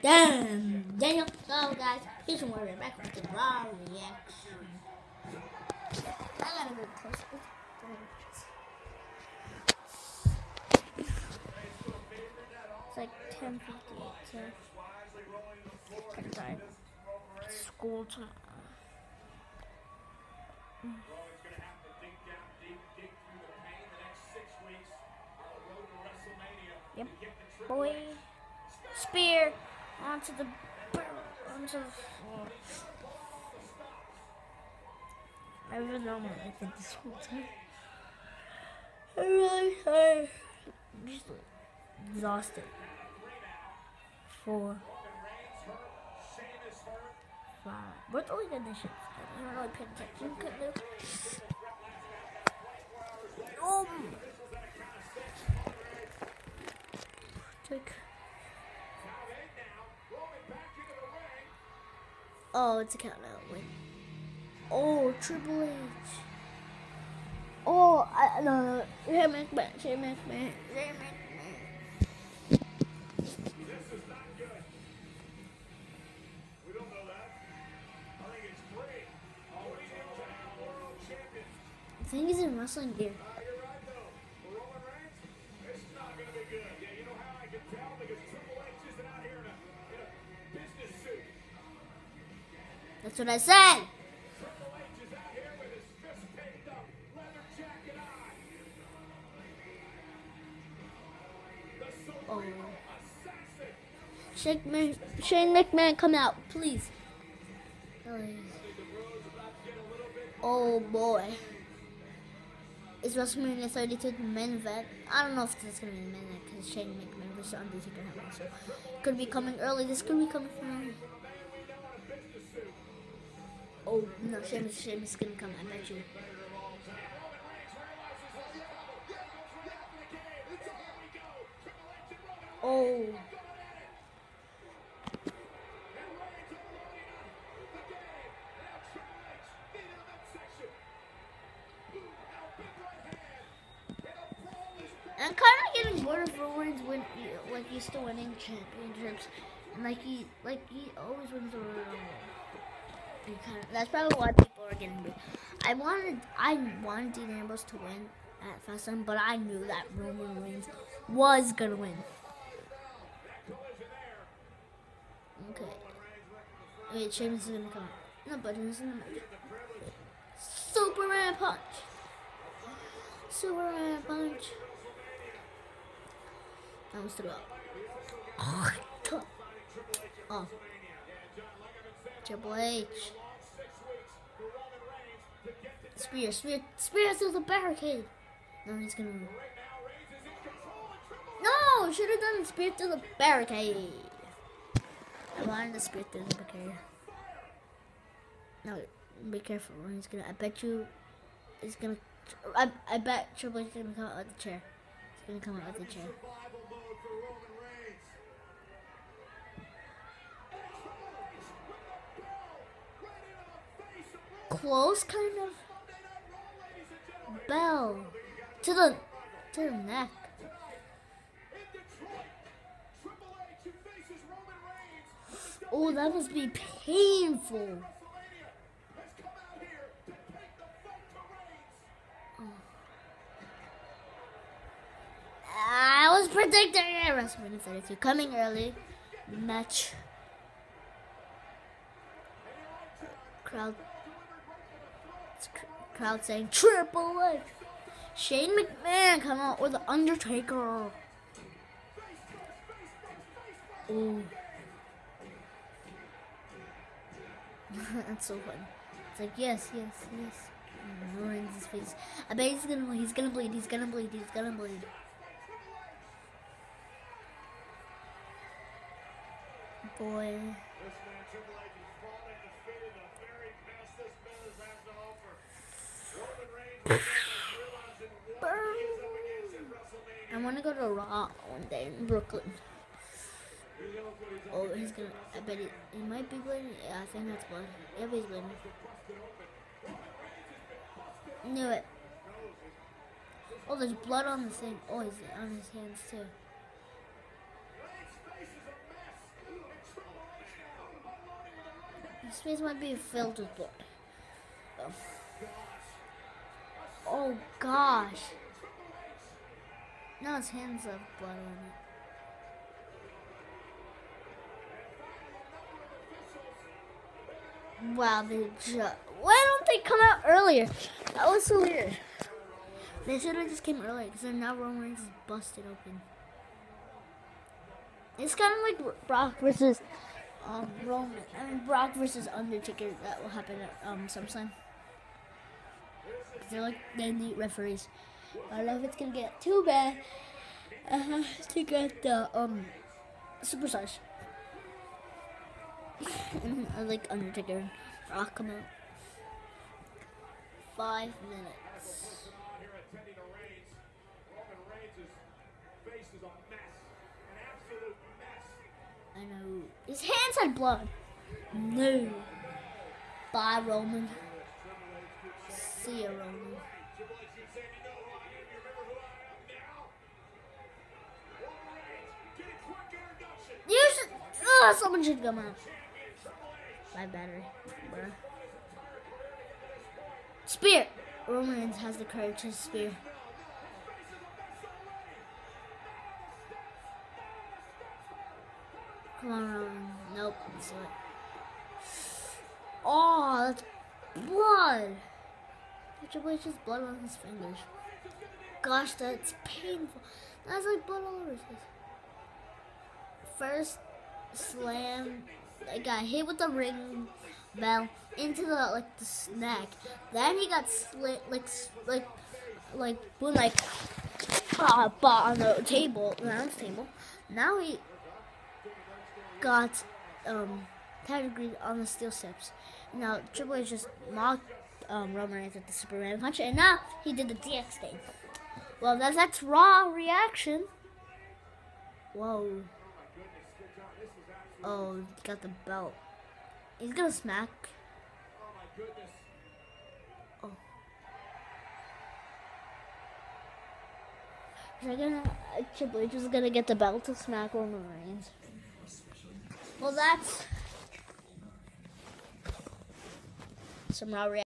Damn, Daniel. So, guys, here's more back with the raw reaction. I gotta go close. It's like 10:58, so I'm tired. School tomorrow. Yep. Boy. Spear onto the onto the floor. I really don't want to think this whole time. I'm really tired. I'm just exhausted. Four. Five. Totally good this shit. I don't really pay attention. Um. Take. Oh, it's a countdown win. Oh, Triple H. Oh, I no no. Shane McMahon. Shane McMahon. Shane McMahon. I think he's in wrestling gear. That's what I said. Oh. Shane, Mc- Shane McMahon, come out, please. Oh boy. Is WrestleMania 32 the main event? I don't know if this is going to be the main event because Shane McMahon versus Undertaker also. Could be coming early. This could be coming early. Oh, no, Sheamus, Sheamus is going to come. I bet you. Oh. I'm kind of getting bored of Rollins when he, like he's still winning championships, and like he like he always wins the Royal Rumble. He kind of, that's probably why people are getting bored. I wanted I wanted Dean Ambrose to win at Fastlane, but I knew that Roman Reigns was gonna win. Okay. Wait, Sheamus is gonna come. No, but he's in the match. Superman punch. Superman punch. That was through up. Oh. Triple H. Spear, spear, spear through the barricade. No, he's gonna. No, should have done spear through the barricade. I wanted to spear through the barricade. No, be careful. He's gonna. I bet you. He's gonna. I, I bet Triple H is gonna come out of the chair. He's gonna come out of the chair. Close, kind of. Bell to the to the neck. Oh, that must be painful. I was predicting it. WrestleMania 32 coming early. Match. Crowd. Crowd saying Triple H. Shane McMahon come out with the Undertaker. Ooh. That's so funny. It's like yes, yes, yes. Ruins his face. I bet he's gonna bleed. he's gonna bleed, he's gonna bleed, he's gonna bleed. Boy. I want to go to Raw one day in Brooklyn. Oh, he's gonna. I bet he, he might be bleeding. Yeah, I think that's blood. Yep, he's bleeding. Knew it. Oh, there's blood on the thing. Oh, he's on his hands too. His face might be filled with blood. Oh, oh gosh. Now his hands have blood on it. Wow, they just. Why don't they come out earlier? That was so weird. They should have just came earlier because then now Roman Reigns is busted open. It's kind of like Brock versus um, Roman. Mean Brock versus Undertaker. That will happen at um, SummerSlam. They're like they need referees. I don't know if it's gonna get too bad. Have to get the um superstars. I like Undertaker. Rock come out. Five minutes. I know. His hands had blood. No. Bye, Roman. See ya, Roman. You should. Ugh, someone should come out. My battery. Bruh. Spear! Roman has the courage to spear. Roman. Nope. That's it. Oh, that's blood. Triple H's blood on his fingers. Gosh, that's painful. That's like blood all over his. First slam, I got hit with the ring bell into the like the snack. Then he got slit like like like boom like uh, on the table, the table. Now he got um pedigree on the steel steps. Now Triple H just mocked um, Roman Reigns with the Superman punch, and now he did the DX thing. Well, that's that's raw reaction. Whoa. Oh, got the belt. He's gonna smack. Oh. Is gonna, uh, Triple H is gonna get the belt to smack Roman Reigns. Well, that's some raw reaction.